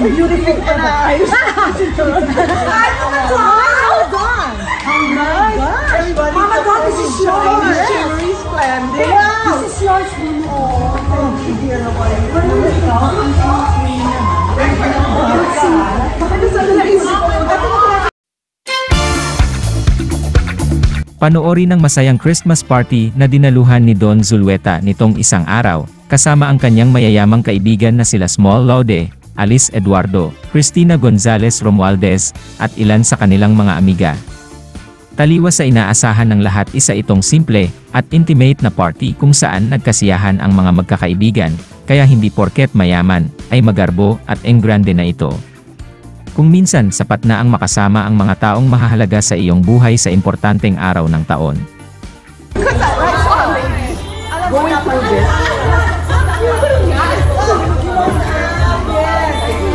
Beautiful ka na. Ayos na. Ay, Mama Don! Oh my gosh! Everybody Mama Don, this is yours! Shimmery, splendid! Wow! This is yours, Mama. Oh, thank you, dear. What are Panoorin ang masayang Christmas party na dinaluhan ni Don Zulueta nitong isang araw, kasama ang kanyang mayayamang kaibigan na sila Small Laude, Alice Eduardo, Cristina Gonzalez Romualdez, at ilan sa kanilang mga amiga. Taliwas sa inaasahan ng lahat isa itong simple at intimate na party kung saan nagkasiyahan ang mga magkakaibigan, kaya hindi porket mayaman ay magarbo at enggrande na ito. Kung minsan sapat na ang makasama ang mga taong mahahalaga sa iyong buhay sa importanteng araw ng taon. Going through this. Yes.